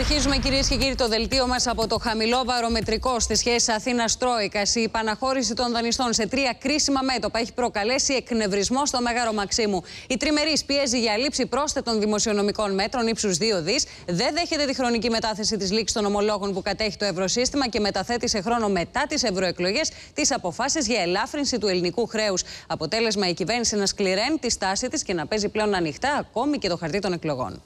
Αρχίζουμε κυρίες και κύριοι το δελτίο μας από το χαμηλό βαρομετρικό στη σχέση Αθήνα-Τρόικα. Η παναχώρηση των δανειστών σε τρία κρίσιμα μέτωπα έχει προκαλέσει εκνευρισμό στο Μέγαρο Μαξίμου. Η τριμερής πιέζει για λήψη πρόσθετων δημοσιονομικών μέτρων ύψους 2 δις, δεν δέχεται τη χρονική μετάθεση της λήξης των ομολόγων που κατέχει το Ευρωσύστημα και μεταθέτει σε χρόνο μετά τις ευρωεκλογές τις αποφάσεις για ελάφρυνση του ελληνικού χρέους. Αποτέλεσμα η κυβέρνηση να σκληραίνει τη στάση της και να παίζει πλέον ανοιχτά ακόμη και το χαρτί των εκλογών.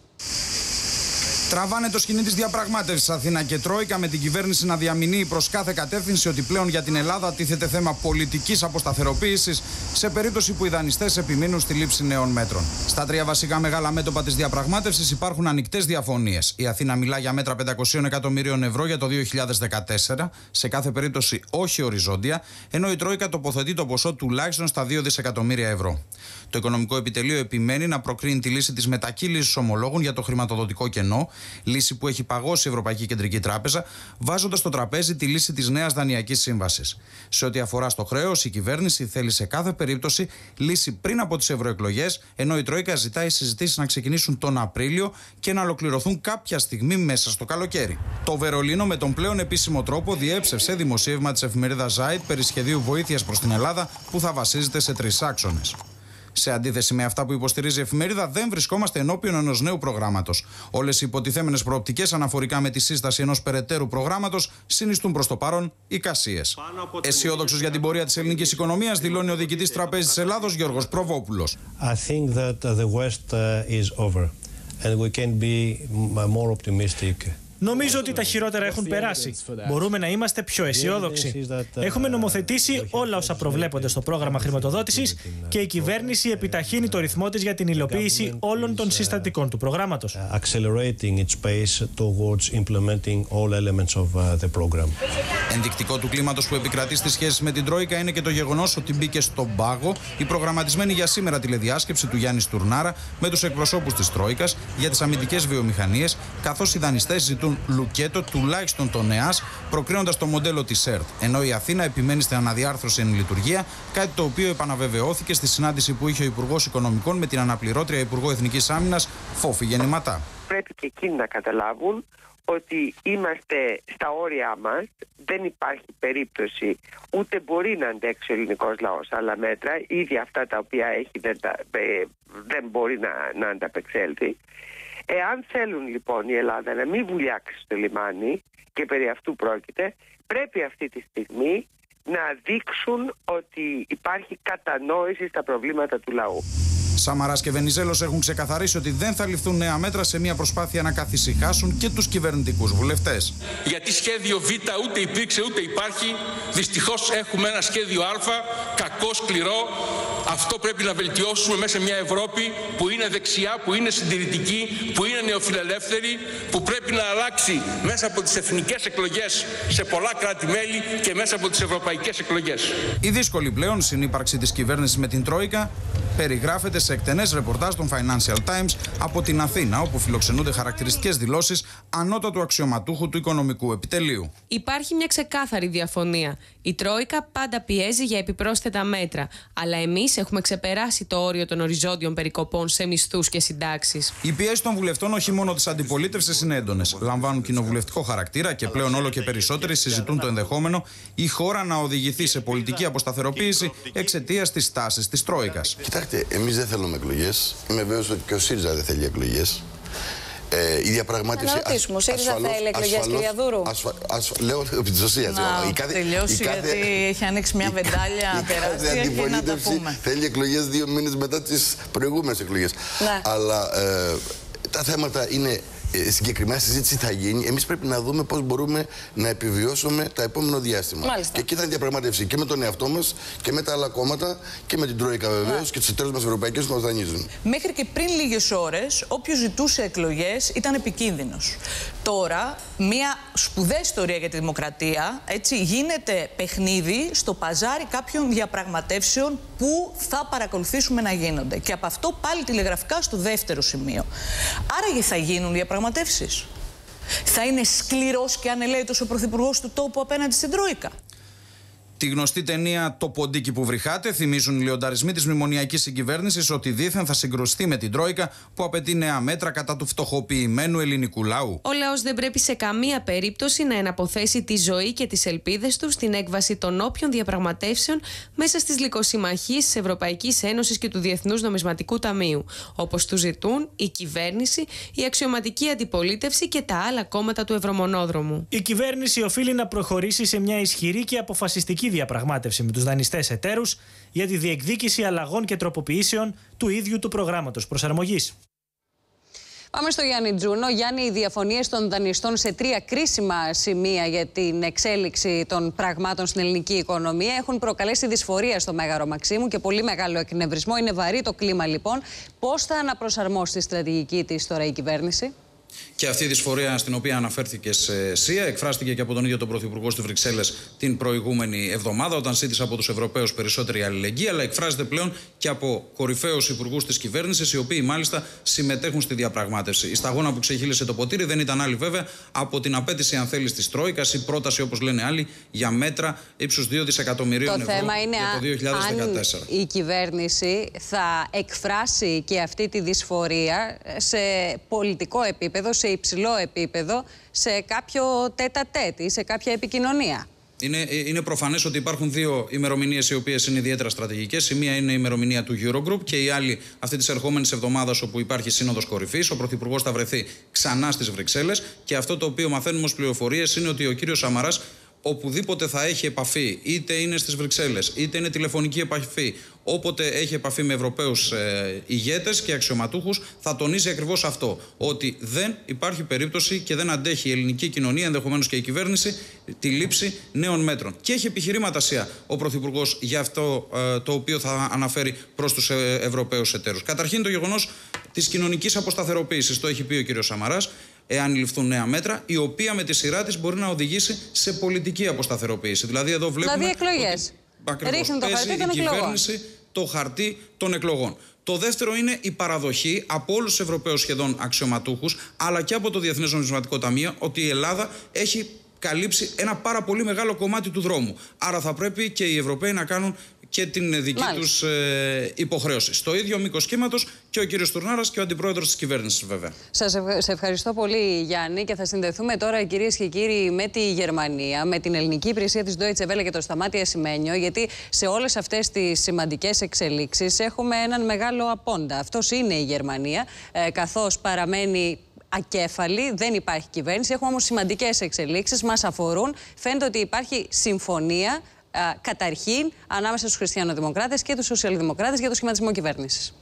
Τραβάνε το σκηνή της διαπραγμάτευσης Αθήνα και Τρόικα με την κυβέρνηση να διαμηνύει προς κάθε κατεύθυνση ότι πλέον για την Ελλάδα τίθεται θέμα πολιτικής αποσταθεροποίησης σε περίπτωση που οι δανειστές επιμείνουν στη λήψη νέων μέτρων. Στα τρία βασικά μεγάλα μέτωπα της διαπραγμάτευσης υπάρχουν ανοιχτές διαφωνίες. Η Αθήνα μιλά για μέτρα 500 εκατομμύριων ευρώ για το 2014, σε κάθε περίπτωση όχι οριζόντια, ενώ η Τρόικα τοποθετεί το ποσό τουλάχιστον στα 2 δισεκατομμύρια ευρώ. Το Οικονομικό Επιτελείο επιμένει να προκρίνει τη λύση της μετακύλησης ομολόγων για το χρηματοδοτικό κενό, λύση που έχει παγώσει η Ευρωπαϊκή Κεντρική Τράπεζα, βάζοντας στο τραπέζι τη λύση της νέας δανειακής σύμβασης. Σε ό,τι αφορά στο χρέος, η κυβέρνηση θέλει σε κάθε περίπτωση λύση πριν από τις ευρωεκλογές, ενώ η Τρόικα ζητάει συζητήσεις να ξεκινήσουν τον Απρίλιο και να ολοκληρωθούν κάποια στιγμή μέσα στο καλοκαίρι. Το Βερολίνο με τον πλέον επίσημο τρόπο διέψευσε δημοσίευμα της εφημερίδας Ζάιτ περί σχεδίου βοήθειας προς την Ελλάδα που θα βασίζεται σε τρεις άξονες. Σε αντίθεση με αυτά που υποστηρίζει η εφημερίδα, δεν βρισκόμαστε ενώπιον ενός νέου προγράμματος. Όλες οι υποτιθέμενες προοπτικές αναφορικά με τη σύσταση ενός περαιτέρου προγράμματος συνιστούν προς το παρόν εικασίες. Αισιόδοξος για την πορεία της ελληνικής οικονομίας δηλώνει ο διοικητής Τραπέζης Ελλάδος Γιώργος Προβόπουλος. I think that the West uh, is over and we can be more optimistic. Νομίζω ότι τα χειρότερα έχουν περάσει. Μπορούμε να είμαστε πιο αισιόδοξοι. Έχουμε νομοθετήσει όλα όσα προβλέπονται στο πρόγραμμα χρηματοδότησης και η κυβέρνηση επιταχύνει το ρυθμό της για την υλοποίηση όλων των συστατικών του προγράμματος. Ενδεικτικό του κλίματος που επικρατεί στις σχέσεις με την Τρόικα είναι και το γεγονός ότι μπήκε στον πάγο η προγραμματισμένη για σήμερα τηλεδιάσκεψη του Γιάννη Τουρνάρα με τους εκπροσώπους της Τρόικας για τις αμυντικές βιομηχανίες, καθώς οι δανειστές ζητούν λουκέτο τουλάχιστον τον ΕΑΣ, προκρίνοντας το μοντέλο της ΕΡΤ. Ενώ η Αθήνα επιμένει στην αναδιάρθρωση εν λειτουργία, κάτι το οποίο επαναβεβαιώθηκε στη συνάντηση που είχε ο Υπουργός Οικονομικών με την αναπληρώτρια Υπουργό Εθνικής Άμυνας, Φόφη Γεννηματά. Πρέπει και εκείνοι να καταλάβουν ότι είμαστε στα όρια μας, δεν υπάρχει περίπτωση, ούτε μπορεί να αντέξει ο ελληνικός λαός άλλα μέτρα, ήδη αυτά τα οποία έχει δεν, ε, δεν μπορεί να, να ανταπεξέλθει. Εάν θέλουν λοιπόν η Ελλάδα να μην βουλιάξει στο λιμάνι και περί αυτού πρόκειται, πρέπει αυτή τη στιγμή να δείξουν ότι υπάρχει κατανόηση στα προβλήματα του λαού. Σαμαράς και Βενιζέλος έχουν ξεκαθαρίσει ότι δεν θα ληφθούν νέα μέτρα σε μια προσπάθεια να καθησυχάσουν και τους κυβερνητικούς βουλευτές. Γιατί σχέδιο Β ούτε υπήρξε ούτε υπάρχει. Δυστυχώς έχουμε ένα σχέδιο Α, κακό, σκληρό. Αυτό πρέπει να βελτιώσουμε μέσα σε μια Ευρώπη που είναι δεξιά, που είναι συντηρητική, που είναι νεοφιλελεύθερη, που πρέπει να αλλάξει μέσα από τις εθνικές εκλογές σε πολλά κράτη-μέλη και μέσα από τις ευρωπαϊκές εκλογές. Η δύσκολη πλέον συνύπαρξη της κυβέρνησης με την Τρόικα περιγράφεται σε εκτενές ρεπορτάζ των Financial Times από την Αθήνα, όπου φιλοξενούνται χαρακτηριστικές δηλώσεις ανώτατου αξιωματούχου του οικονομικού επιτελείου. Υπάρχει μια ξεκάθαρη διαφωνία. Η Τρόικα πάντα πιέζει για επιπρόσθετα μέτρα, αλλά εμείς έχουμε ξεπεράσει το όριο των οριζόντιων περικοπών σε μισθούς και συντάξεις. Οι πιέσει των βουλευτών, όχι μόνο της αντιπολίτευσης, είναι έντονες. Λαμβάνουν κοινοβουλευτικό χαρακτήρα και πλέον όλο και περισσότεροι συζητούν το ενδεχόμενο η χώρα να οδηγηθεί σε πολιτική αποσταθεροποίηση εξαιτίας της τάσης της Τρόικας. Κοιτάξτε, εμείς δεν θέλουμε εκλογές. Είμαι βέβαιος ότι και ο ΣΥΡΙΖΑ δεν θέλει εκλογές. Ε, η διαπραγμάτευση. Να ρωτήσουμε, ο ΣΥΡΙΖΑ θέλει εκλογέ, κυρία Δούρου. Ασφα, ασφα, λέω επί της ουσίας. Να κάθε, τελειώσει, η κάθε, γιατί έχει ανοίξει μια βεντάλια τεράστια και να τα πούμε. Θέλει εκλογές δύο μήνες μετά τις προηγούμενες εκλογές. Ναι. Αλλά ε, τα θέματα είναι ε, συγκεκριμένα συζήτηση θα γίνει. Εμείς πρέπει να δούμε πώς μπορούμε να επιβιώσουμε τα επόμενο διάστημα. Μάλιστα. Και εκεί θα είναι διαπραγματεύσει και με τον εαυτό μας και με τα άλλα κόμματα και με την Τρόικα βεβαίως και τις εταίρε μας ευρωπαϊκές που μας δανείζουν. Μέχρι και πριν λίγες ώρες, όποιος ζητούσε εκλογές ήταν επικίνδυνος. Τώρα, μια σπουδαία ιστορία για τη δημοκρατία έτσι, γίνεται παιχνίδι στο παζάρι κάποιων διαπραγματεύσεων που θα παρακολουθήσουμε να γίνονται. Και από αυτό πάλι τηλεγραφικά στο δεύτερο σημείο. Άραγε θα γίνουν διαπραγματεύσεις; Θα είναι σκληρός και ανελαίτο ο πρωθυπουργός του τόπου απέναντι στην Τρόικα. Τη γνωστή ταινία Το ποντίκι που βρυχάτε θυμίζουν οι λιονταρισμοί της μνημονιακής συγκυβέρνησης ότι δήθεν θα συγκρουστεί με την Τρόικα που απαιτεί νέα μέτρα κατά του φτωχοποιημένου ελληνικού λαού. Ο λαός δεν πρέπει σε καμία περίπτωση να εναποθέσει τη ζωή και τις ελπίδες του στην έκβαση των όποιων διαπραγματεύσεων μέσα στις λικοσυμμαχίε της Ευρωπαϊκής Ένωσης και του Διεθνούς Νομισματικού Ταμείου, όπως του ζητούν η κυβέρνηση, η αξιωματική αντιπολίτευση και τα άλλα κόμματα του Ευρωμονόδρομου. Η κυβέρνηση οφείλει να προχωρήσει σε μια ισχυρή και αποφασιστική διαπραγμάτευση με τους δανειστές εταίρους για τη διεκδίκηση αλλαγών και τροποποιήσεων του ίδιου του προγράμματος προσαρμογής. Πάμε στο Γιάννη Τζούνο. Γιάννη, οι διαφωνίες των δανειστών σε τρία κρίσιμα σημεία για την εξέλιξη των πραγμάτων στην ελληνική οικονομία έχουν προκαλέσει δυσφορία στο Μέγαρο Μαξίμου και πολύ μεγάλο εκνευρισμό. Είναι βαρύ το κλίμα λοιπόν. Πώς θα αναπροσαρμόσει τη στρατηγική της τώρα η κυβέρνηση; Και αυτή η δυσφορία στην οποία αναφέρθηκες σε ΣΥΑ εκφράστηκε και από τον ίδιο τον Πρωθυπουργό στη Βρυξέλλες την προηγούμενη εβδομάδα, όταν ζήτησε από τους Ευρωπαίους περισσότερη αλληλεγγύη, αλλά εκφράζεται πλέον και από κορυφαίους υπουργούς της κυβέρνησης, οι οποίοι μάλιστα συμμετέχουν στη διαπραγμάτευση. Η σταγόνα που ξεχύλισε το ποτήρι δεν ήταν άλλη βέβαια από την απέτηση, αν θέλεις, της Τρόικας, η πρόταση, όπως λένε άλλοι, για μέτρα ύψους 2 δισεκατομμυρίων το ευρώ θέμα είναι για το 2014. Αν η κυβέρνηση θα εκφράσει και αυτή τη δυσφορία σε πολιτικό επίπεδο, σε υψηλό επίπεδο, σε κάποιο τέτα τέτη, σε κάποια επικοινωνία; Είναι, είναι προφανές ότι υπάρχουν δύο ημερομηνίες οι οποίες είναι ιδιαίτερα στρατηγικές. Η μία είναι η ημερομηνία του Eurogroup και η άλλη αυτή της ερχόμενης εβδομάδας όπου υπάρχει σύνοδος κορυφής. Ο Πρωθυπουργός θα βρεθεί ξανά στις Βρυξέλλες. Και αυτό το οποίο μαθαίνουμε ως πληροφορίες είναι ότι ο κύριος Σαμαράς οπουδήποτε θα έχει επαφή, είτε είναι στις Βρυξέλλες, είτε είναι τηλεφωνική επαφή, όποτε έχει επαφή με Ευρωπαίους ε, ηγέτες και αξιωματούχους, θα τονίζει ακριβώς αυτό, ότι δεν υπάρχει περίπτωση και δεν αντέχει η ελληνική κοινωνία, ενδεχομένως και η κυβέρνηση, τη λήψη νέων μέτρων. Και έχει επιχειρήματα σία ο Πρωθυπουργός για αυτό ε, το οποίο θα αναφέρει προς τους ε, Ευρωπαίους εταίρους. Καταρχήν το γεγονός της κοινωνικής αποσταθεροποίησης, το έχει πει ο κ. Σαμαράς, εάν ληφθούν νέα μέτρα, η οποία με τη σειρά της μπορεί να οδηγήσει σε πολιτική αποσταθεροποίηση. Δηλαδή, εδώ βλέπουμε. Δηλαδή, εκλογές. Ρίχνουν το χαρτί των εκλογών. κυβέρνηση το χαρτί των εκλογών. Το δεύτερο είναι η παραδοχή από όλους τους Ευρωπαίους σχεδόν αξιωματούχους, αλλά και από το Διεθνές Νομισματικό Ταμείο, ότι η Ελλάδα έχει καλύψει ένα πάρα πολύ μεγάλο κομμάτι του δρόμου. Άρα θα πρέπει και οι Ευρωπαίοι να κάνουν και την δική τους ε, υποχρέωση. Στο ίδιο μήκος κύματος και ο κύριος Τουρνάρας και ο αντιπρόεδρος της κυβέρνησης, βέβαια. Σας ευχαριστώ πολύ, Γιάννη, και θα συνδεθούμε τώρα, κυρίες και κύριοι, με τη Γερμανία, με την ελληνική υπηρεσία της Deutsche Welle και το Σταμάτη Ασημένιο, γιατί σε όλες αυτές τις σημαντικές εξελίξεις έχουμε έναν μεγάλο απόντα. Αυτός είναι η Γερμανία, ε, καθώς παραμένει ακέφαλη, δεν υπάρχει κυβέρνηση. Έχουμε όμως σημαντικές εξελίξεις, μας αφορούν. Φαίνεται ότι υπάρχει συμφωνία καταρχήν ανάμεσα στους χριστιανοδημοκράτες και τους σοσιαλδημοκράτες για το σχηματισμό κυβέρνησης.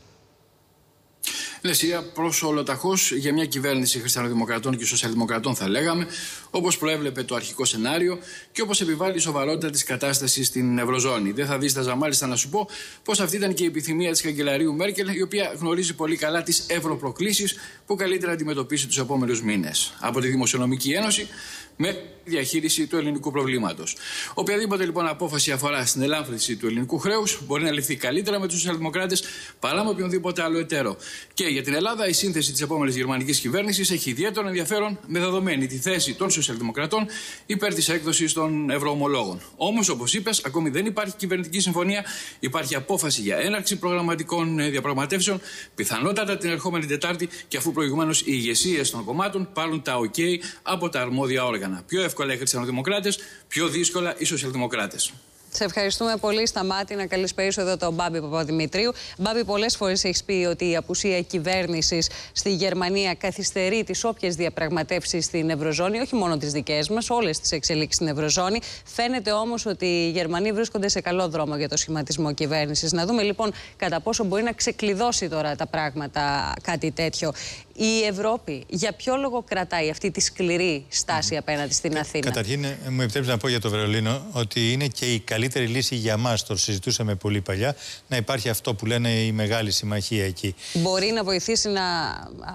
Ναι, σιγά προς ολοταχώς για μια κυβέρνηση χριστιανοδημοκρατών και σοσιαλδημοκρατών, θα λέγαμε, όπως προέβλεπε το αρχικό σενάριο και όπως επιβάλλει η σοβαρότητα της κατάστασης στην Ευρωζώνη. Δεν θα δίσταζα μάλιστα να σου πω πως αυτή ήταν και η επιθυμία της καγκελαρίου Μέρκελ, η οποία γνωρίζει πολύ καλά τις ευρωπροκλήσεις που καλύτερα αντιμετωπίσει τους επόμενους μήνες. Από τη Δημοσιονομική Ένωση με διαχείριση του ελληνικού προβλήματος. Οποιαδήποτε λοιπόν απόφαση αφορά στην ελάφρυνση του ελληνικού χρέους μπορεί να ληφθεί καλύτερα με τους σοσιαλδημοκράτες παρά με οποιονδήποτε άλλο εταίρο. Και για την Ελλάδα η σύνθεση της επόμενης γερμανικής κυβέρνησης έχει ιδιαίτερο ενδιαφέρον με δεδομένη τη θέση των σοσιαλδημοκρατών υπέρ της έκδοσης των ευρωομολόγων. Όμως, όπως είπες, ακόμη δεν υπάρχει κυβερνητική συμφωνία, υπάρχει απόφαση για έναρξη προγραμματικών ε, διαπραγματεύσεων, πιθανότατα την ερχόμενη Τετάρτη και αφού προηγουμένως οι ηγεσίες των κομμάτων πάρουν τα OK από τα αρμόδια όργανα. Πιο εύκολα οι χριστιανοδημοκράτες, πιο δύσκολα οι σοσιαλδημοκράτες. Σε ευχαριστούμε πολύ, Σταμάτη, να καλησπέρισω εδώ τον Μπάμπη Παπαδημητρίου. Μπάμπη, πολλές φορές έχεις πει ότι η απουσία κυβέρνησης στη Γερμανία καθυστερεί τις όποιες διαπραγματεύσεις στην Ευρωζώνη, όχι μόνο τις δικές μας, όλες τις εξελίξεις στην Ευρωζώνη. Φαίνεται όμως ότι οι Γερμανοί βρίσκονται σε καλό δρόμο για το σχηματισμό κυβέρνησης. Να δούμε λοιπόν κατά πόσο μπορεί να ξεκλειδώσει τώρα τα πράγματα κάτι τέτοιο. Η Ευρώπη για ποιο λόγο κρατάει αυτή τη σκληρή στάση απέναντι στην Αθήνα; Καταρχήν, ε, μου επιτρέψει να πω για το Βερολίνο ότι είναι και η καλύτερη λύση για μας. Το συζητούσαμε πολύ παλιά. Να υπάρχει αυτό που λένε η μεγάλη συμμαχία εκεί. Μπορεί να βοηθήσει να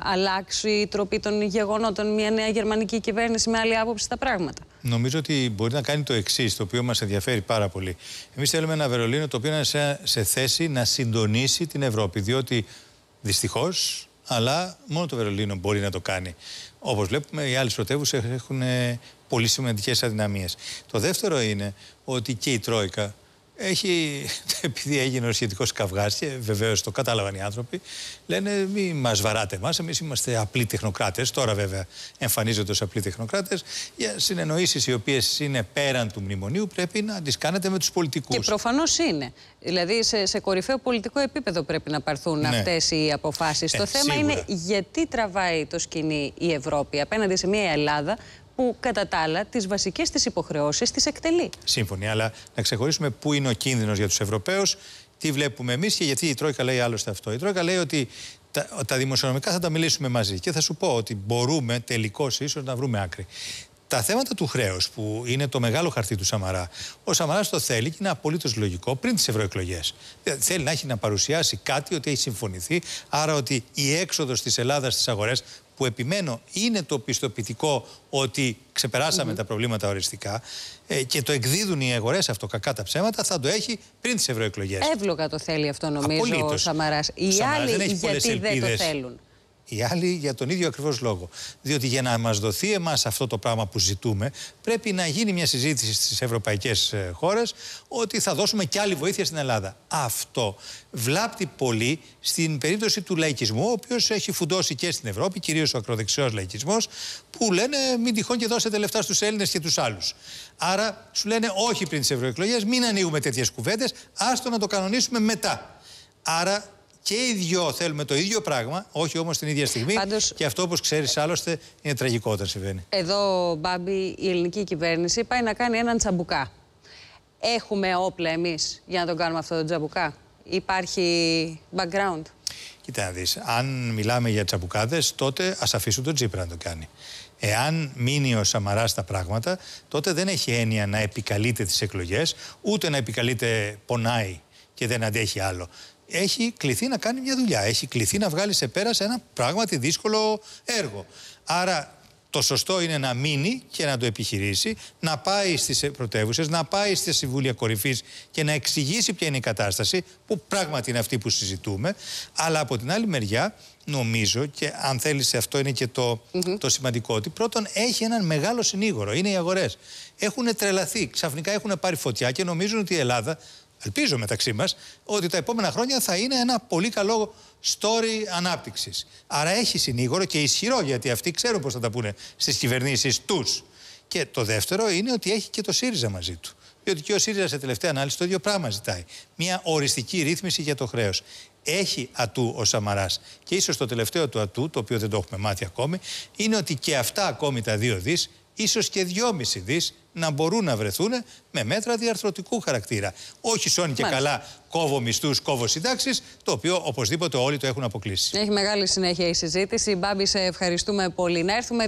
αλλάξει η τροπή των γεγονότων μια νέα γερμανική κυβέρνηση με άλλη άποψη στα πράγματα; Νομίζω ότι μπορεί να κάνει το εξής, το οποίο μας ενδιαφέρει πάρα πολύ. Εμείς θέλουμε ένα Βερολίνο το οποίο είναι σε, σε θέση να συντονίσει την Ευρώπη. Διότι δυστυχώς αλλά μόνο το Βερολίνο μπορεί να το κάνει. Όπως βλέπουμε, οι άλλε πρωτεύουσε έχουν πολύ σημαντικές αδυναμίες. Το δεύτερο είναι ότι και η Τρόικα έχει, επειδή έγινε ο σχετικός καυγάς, και βεβαίως το κατάλαβαν οι άνθρωποι, λένε μη μας βαράτε εμάς. Εμείς είμαστε απλοί τεχνοκράτες. Τώρα, βέβαια, εμφανίζονται ως απλοί τεχνοκράτες. Για συνεννοήσεις οι οποίες είναι πέραν του μνημονίου, πρέπει να τις κάνετε με τους πολιτικούς. Και προφανώς είναι. Δηλαδή, σε, σε κορυφαίο πολιτικό επίπεδο πρέπει να πάρθουν ναι. αυτές οι αποφάσεις. Ε, το θέμα σίγουρα. είναι γιατί τραβάει το σκηνή η Ευρώπη απέναντι σε μια Ελλάδα που κατά τα άλλα τις βασικές της υποχρεώσεις τις εκτελεί. Σύμφωνοι, αλλά να ξεχωρίσουμε πού είναι ο κίνδυνος για τους Ευρωπαίους, τι βλέπουμε εμείς και γιατί η Τρόικα λέει άλλωστε αυτό. Η Τρόικα λέει ότι τα, τα δημοσιονομικά θα τα μιλήσουμε μαζί και θα σου πω ότι μπορούμε τελικώς ίσως να βρούμε άκρη. Τα θέματα του χρέους, που είναι το μεγάλο χαρτί του Σαμαρά, ο Σαμαράς το θέλει και είναι απολύτως λογικό πριν τις ευρωεκλογές. Θέλει να έχει να παρουσιάσει κάτι ότι έχει συμφωνηθεί, άρα ότι η έξοδος της Ελλάδας στις αγορές που επιμένω είναι το πιστοποιητικό ότι ξεπεράσαμε τα προβλήματα οριστικά ε, και το εκδίδουν οι αγορές αυτό κακά τα ψέματα, θα το έχει πριν τις ευρωεκλογές. Εύλογα το θέλει αυτό νομίζω Απολύτως. ο Σαμαράς. Οι άλλοι γιατί δεν το θέλουν; Οι άλλοι για τον ίδιο ακριβώς λόγο. Διότι για να μας δοθεί εμάς αυτό το πράγμα που ζητούμε, πρέπει να γίνει μια συζήτηση στις ευρωπαϊκές χώρες ότι θα δώσουμε κι άλλη βοήθεια στην Ελλάδα. Αυτό βλάπτει πολύ στην περίπτωση του λαϊκισμού, ο οποίος έχει φουντώσει και στην Ευρώπη, κυρίως ο ακροδεξιός λαϊκισμός, που λένε μην τυχόν και δώσετε λεφτά στους Έλληνες και τους άλλους. Άρα σου λένε όχι πριν τις ευρωεκλογές, μην ανοίγουμε τέτοιες κουβέντες, άστο να το κανονίσουμε μετά. Άρα και οι δυο θέλουμε το ίδιο πράγμα, όχι όμως την ίδια στιγμή. Πάντως... Και αυτό, όπως ξέρεις, άλλωστε είναι τραγικό όταν συμβαίνει. Εδώ, Μπάμπη, η ελληνική κυβέρνηση πάει να κάνει έναν τσαμπουκά. Έχουμε όπλα εμείς για να τον κάνουμε αυτό το τσαμπουκά; Υπάρχει background; Κοίτα να δεις, αν μιλάμε για τσαμπουκάδες, τότε ας αφήσουν τον Τζίπρα να το κάνει. Εάν μείνει ο Σαμαράς στα πράγματα, τότε δεν έχει έννοια να επικαλείται τις εκλογές, ούτε να επικαλείται πονάει και δεν αντέχει άλλο έχει κληθεί να κάνει μια δουλειά. Έχει κληθεί να βγάλει σε πέρας σε ένα πράγματι δύσκολο έργο. Άρα το σωστό είναι να μείνει και να το επιχειρήσει, να πάει στις πρωτεύουσες, να πάει στη Συμβούλια Κορυφής και να εξηγήσει ποια είναι η κατάσταση, που πράγματι είναι αυτή που συζητούμε. Αλλά από την άλλη μεριά, νομίζω, και αν θέλεις, αυτό είναι και το, το σημαντικό, ότι πρώτον έχει έναν μεγάλο συνήγορο. Είναι οι αγορές. Έχουν τρελαθεί. Ξαφνικά έχουν πάρει φωτιά και νομίζουν ότι η Ελλάδα ελπίζω μεταξύ μας, ότι τα επόμενα χρόνια θα είναι ένα πολύ καλό story ανάπτυξης. Άρα έχει συνήγορο και ισχυρό, γιατί αυτοί ξέρουν πώς θα τα πούνε στις κυβερνήσεις τους. Και το δεύτερο είναι ότι έχει και το ΣΥΡΙΖΑ μαζί του. Διότι και ο ΣΥΡΙΖΑ σε τελευταία ανάλυση το ίδιο πράγμα ζητάει. Μια οριστική ρύθμιση για το χρέος. Έχει ατού ο Σαμαράς. Και ίσως το τελευταίο του ατού, το οποίο δεν το έχουμε μάθει ακόμη, είναι ότι και αυτά ακόμη τα δύο δις ίσως και 2,5 δις να μπορούν να βρεθούν με μέτρα διαρθρωτικού χαρακτήρα. Όχι σώνει και καλά κόβω μισθούς, κόβω συντάξεις, το οποίο οπωσδήποτε όλοι το έχουν αποκλείσει. Έχει μεγάλη συνέχεια η συζήτηση. Μπάμπη, σε ευχαριστούμε πολύ. Να έρθουμε